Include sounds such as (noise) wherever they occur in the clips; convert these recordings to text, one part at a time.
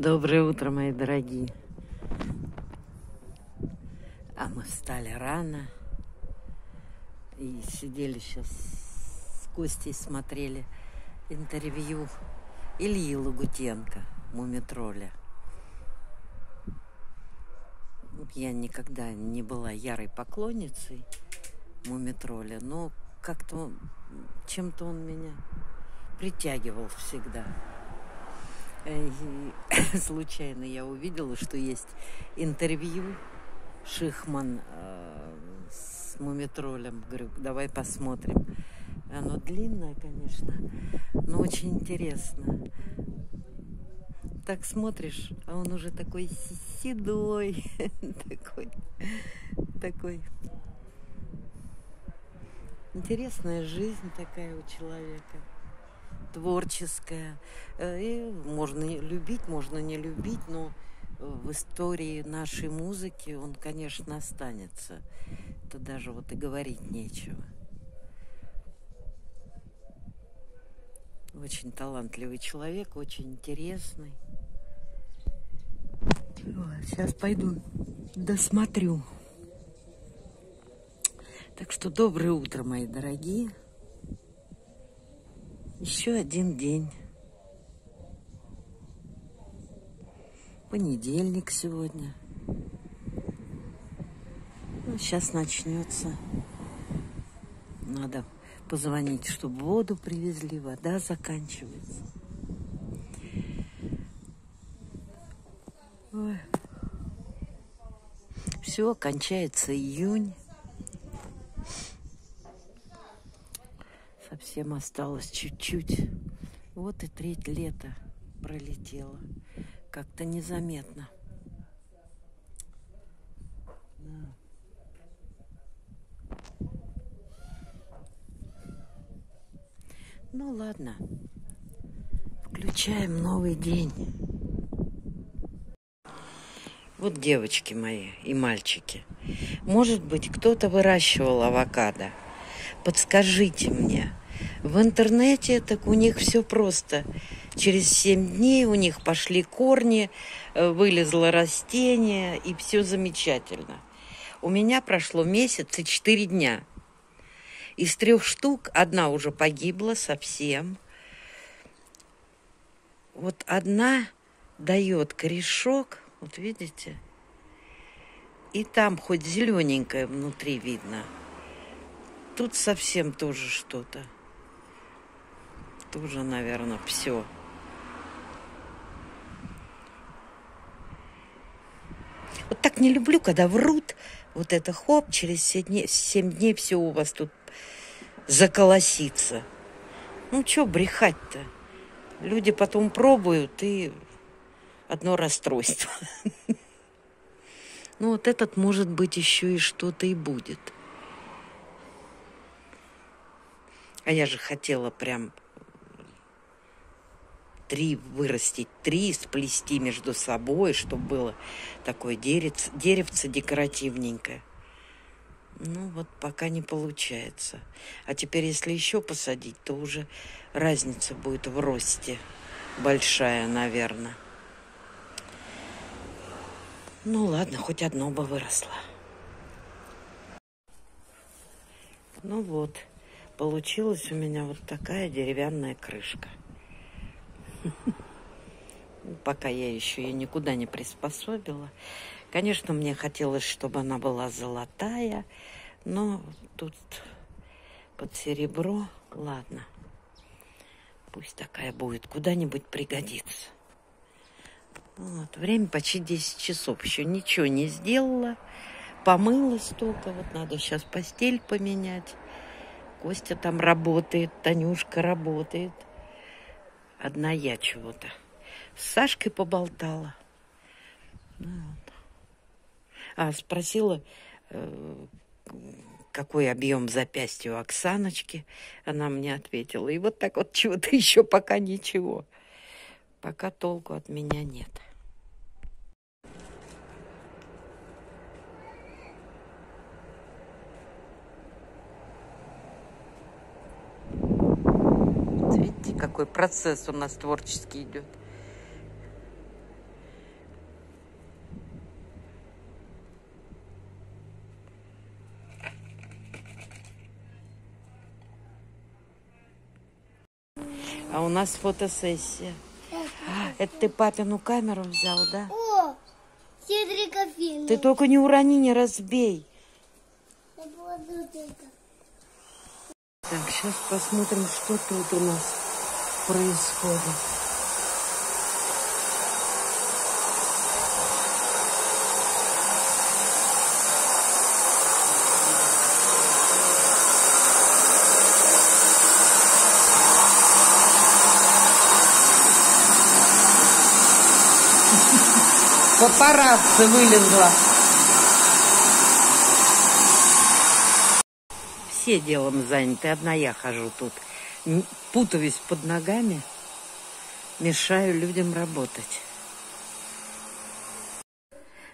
Доброе утро, мои дорогие. А мы встали рано и сидели сейчас с Костей, смотрели интервью Ильи Лагутенко, Мумитроля. Я никогда не была ярой поклонницей Мумитроля, но как-то чем-то он меня притягивал всегда. И (coughs) случайно я увидела, что есть интервью Шихман э, с Мумитролем. Говорю, давай посмотрим. Оно длинное, конечно, но очень интересно. Так смотришь, а он уже такой седой, (laughs) такой, такой. Интересная жизнь такая у человека творческая. Э, и можно любить, можно не любить, но в истории нашей музыки он, конечно, останется. Это даже вот и говорить нечего. Очень талантливый человек, очень интересный. Сейчас пойду досмотрю. Так что доброе утро, мои дорогие. Еще один день. Понедельник сегодня. Ну, сейчас начнется. Надо позвонить, чтобы воду привезли. Вода заканчивается. Ой. Все, кончается июнь. Совсем осталось чуть-чуть. Вот и треть лета пролетела. Как-то незаметно. Да. Ну ладно. Включаем новый день. Вот девочки мои и мальчики. Может быть, кто-то выращивал авокадо. Подскажите мне, в интернете так у них все просто. Через семь дней у них пошли корни, э, вылезло растение, и все замечательно. У меня прошло месяц и четыре дня. Из трех штук одна уже погибла совсем. Вот одна дает корешок, вот видите, и там хоть зелененькое внутри видно. Тут совсем тоже что-то тоже, наверное, все. Вот так не люблю, когда врут. Вот это хоп, через 7 дней, 7 дней все у вас тут заколосится. Ну, что брехать-то? Люди потом пробуют, и одно расстройство. Ну, вот этот, может быть, еще и что-то и будет. А я же хотела прям три вырастить, три сплести между собой, чтобы было такое деревце, деревце декоративненькое. Ну вот пока не получается. А теперь, если еще посадить, то уже разница будет в росте большая, наверное. Ну ладно, хоть одно бы выросло. Ну вот, получилась у меня вот такая деревянная крышка. (laughs) Пока я еще ее никуда не приспособила. Конечно, мне хотелось, чтобы она была золотая, но тут под серебро, ладно. Пусть такая будет, куда-нибудь пригодится. Вот, время почти 10 часов, еще ничего не сделала. Помылась только, вот надо сейчас постель поменять. Костя там работает, Танюшка работает – Одна я чего-то. С Сашкой поболтала. Ну. А спросила, э, какой объем запястья у Оксаночки. Она мне ответила. И вот так вот чего-то (laughs) еще пока ничего. Пока толку от меня нет. какой процесс у нас творческий идет. А у нас фотосессия. А, это ты папину камеру взял, да? О, Седрика. Ты только не урони, не разбей. Так, сейчас посмотрим, что тут у нас происходит. Папарацци вылезла. Все делом заняты, одна я хожу тут. Путаюсь под ногами, мешаю людям работать.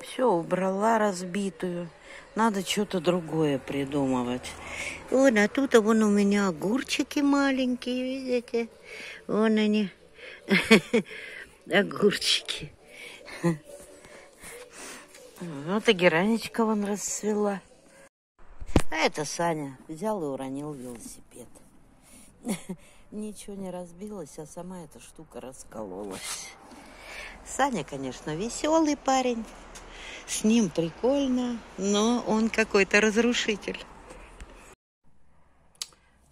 Все, убрала разбитую. Надо что-то другое придумывать. Вон, а тут а вон у меня огурчики маленькие, видите? Вон они, (laughs) огурчики. Вот и геранечка вон расцвела. А это Саня взял и уронил велосипед. (laughs) Ничего не разбилось, а сама эта штука раскололась. Саня, конечно, веселый парень. С ним прикольно, но он какой-то разрушитель.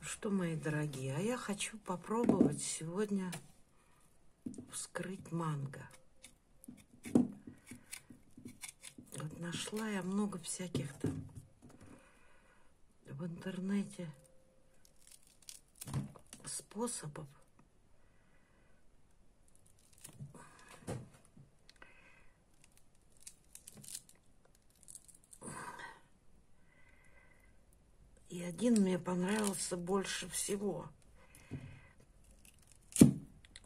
Что, мои дорогие, а я хочу попробовать сегодня вскрыть манго. Вот нашла я много всяких там в интернете способов. И один мне понравился больше всего.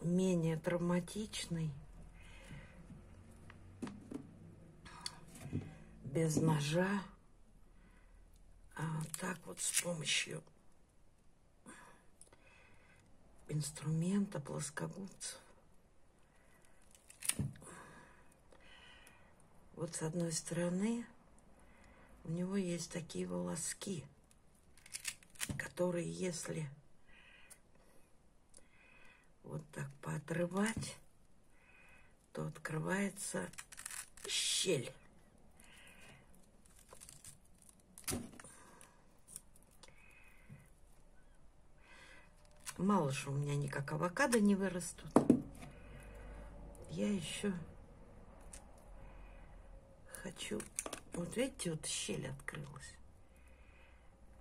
Менее травматичный. Без ножа. А так вот с помощью инструмента плоскогубцев. Вот с одной стороны у него есть такие волоски, которые если вот так поотрывать, то открывается щель. Мало что у меня никак авокадо не вырастут. Я еще хочу... Вот видите, вот щель открылась.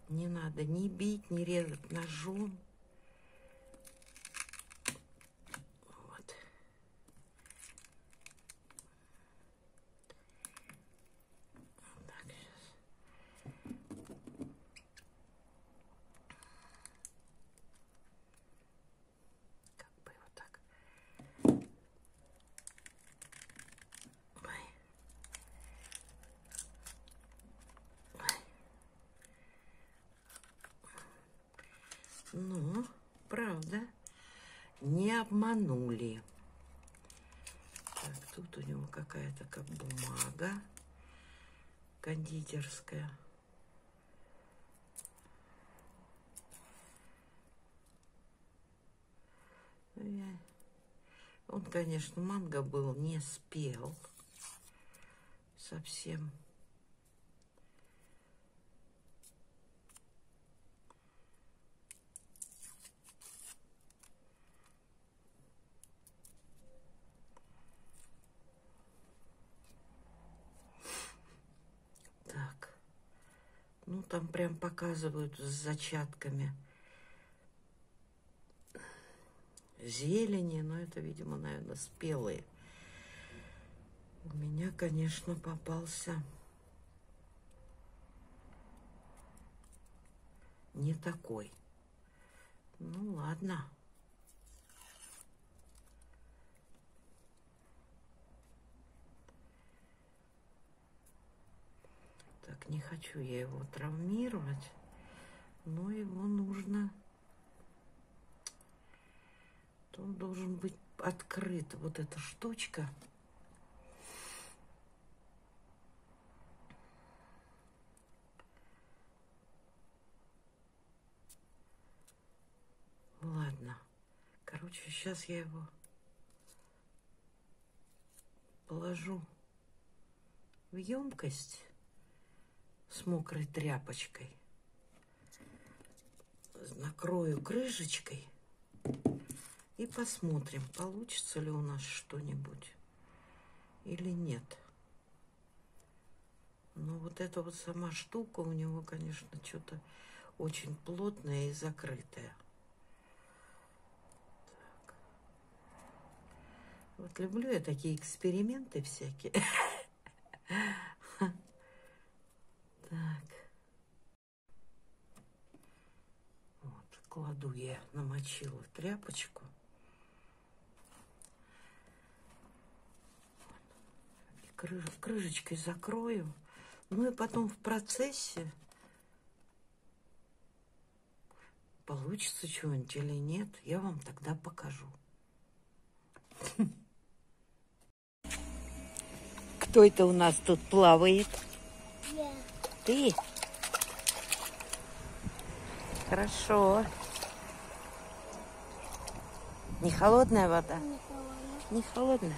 Не надо ни бить, ни резать ножом. Вот. Так, сейчас. Как бы вот так. Ой. Ой. Ну, правда, не обманули. Так, тут у него какая-то как бумага кондитерская. Ну, Он, конечно, манго был не спел совсем. Так. Ну, там прям показывают с зачатками зелени, но это, видимо, наверное, спелые. У меня, конечно, попался не такой. Ну, ладно. Не хочу я его травмировать, но его нужно... Он должен быть открыт, вот эта штучка. Ладно. Короче, сейчас я его положу в емкость с мокрой тряпочкой. Накрою крышечкой и посмотрим, получится ли у нас что-нибудь или нет. Но вот эта вот сама штука у него, конечно, что-то очень плотное и закрытое. Так. Вот люблю я такие эксперименты всякие. (laughs) Так. Вот, кладу я, намочила тряпочку. крышечкой закрою. Ну и потом в процессе получится что-нибудь или нет, я вам тогда покажу. Кто это у нас тут плавает? Ты? Хорошо. Не холодная вода? Не холодная.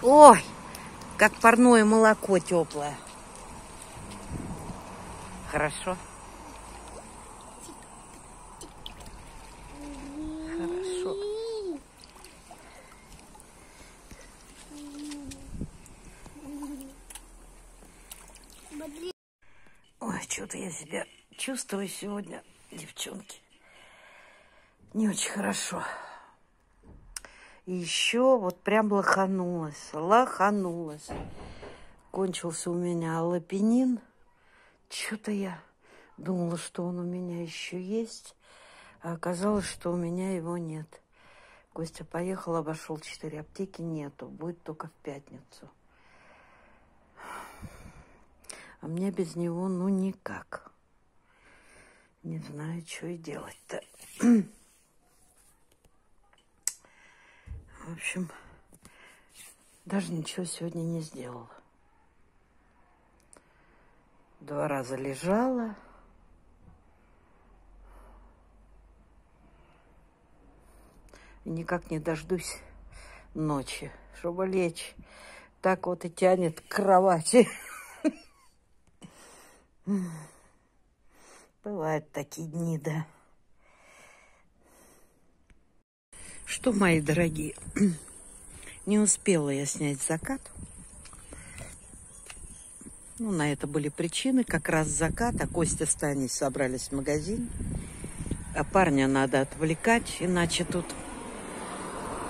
Ой, как парное молоко теплое. Хорошо. Ой, что-то я себя чувствую сегодня, девчонки. Не очень хорошо. И еще вот прям лоханулась, лоханулась. Кончился у меня аллопенин. Что-то я думала, что он у меня еще есть, а оказалось, что у меня его нет. Костя поехал, обошел четыре аптеки, нету, будет только в пятницу. А мне без него, ну, никак. Не знаю, что и делать-то. В общем, даже ничего сегодня не сделала. Два раза лежала. И никак не дождусь ночи, чтобы лечь. Так вот и тянет к кровати. Бывают такие дни, да. Что, мои дорогие, (clears throat) не успела я снять закат. Ну, на это были причины. Как раз закат, а Костя с Таней собрались в магазин. А парня надо отвлекать, иначе тут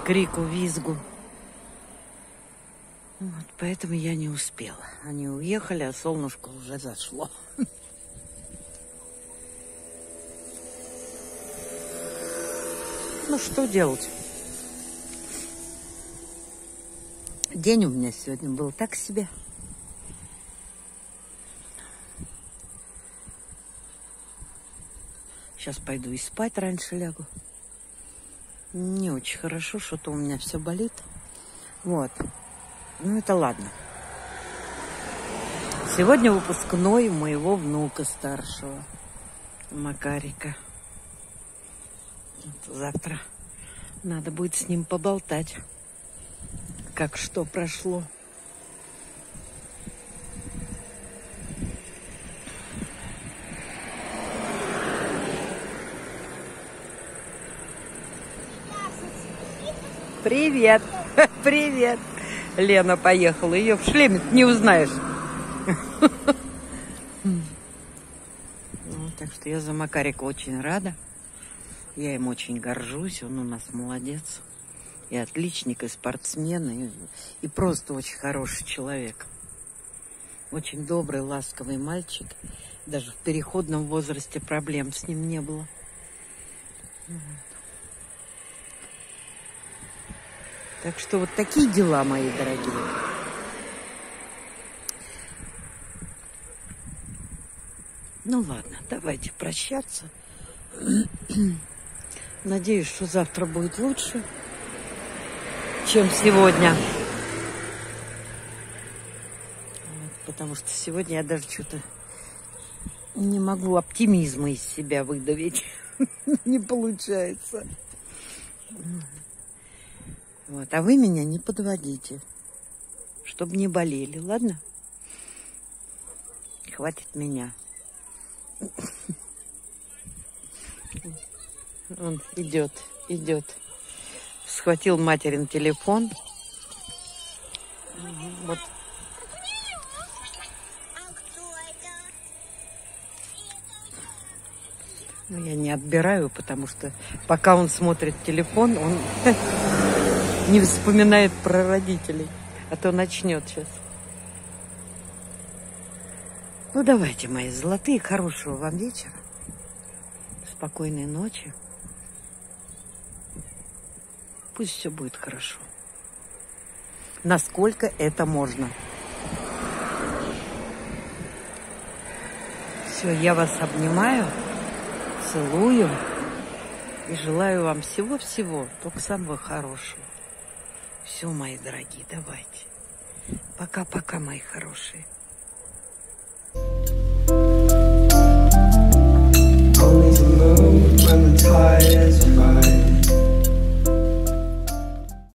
крику, визгу. Вот, поэтому я не успела. Они уехали, а солнышко уже зашло. Ну, что делать? День у меня сегодня был так себе. Сейчас пойду и спать раньше лягу. Не очень хорошо, что-то у меня все болит. Вот. Ну, это ладно. Сегодня выпускной моего внука старшего, Макарика. Завтра надо будет с ним поболтать, как что прошло. Привет, (laughs) привет. Лена поехала, ее в шлеме не узнаешь. Ну, так что я за Макарика очень рада. Я им очень горжусь, он у нас молодец. И отличник, и спортсмен, и, и просто очень хороший человек. Очень добрый, ласковый мальчик. Даже в переходном возрасте проблем с ним не было. Так что вот такие дела, мои дорогие. Ну ладно, давайте прощаться. (clears throat) Надеюсь, что завтра будет лучше, чем сегодня. Потому что сегодня я даже что-то не могу оптимизма из себя выдавить. (laughs) Не получается. Вот. А вы меня не подводите, чтобы не болели, ладно? Хватит меня. Он идет, идет. Схватил материн телефон. Вот. Ну, я не отбираю, потому что пока он смотрит телефон, он (laughs) не вспоминает про родителей. А то начнет сейчас. Ну, давайте, мои золотые, хорошего вам вечера. Спокойной ночи. Пусть все будет хорошо. Насколько это можно. Все, я вас обнимаю, целую и желаю вам всего-всего, только самого хорошего. Все, мои дорогие, давайте. Пока-пока, мои хорошие. Only to move when the tide is fine.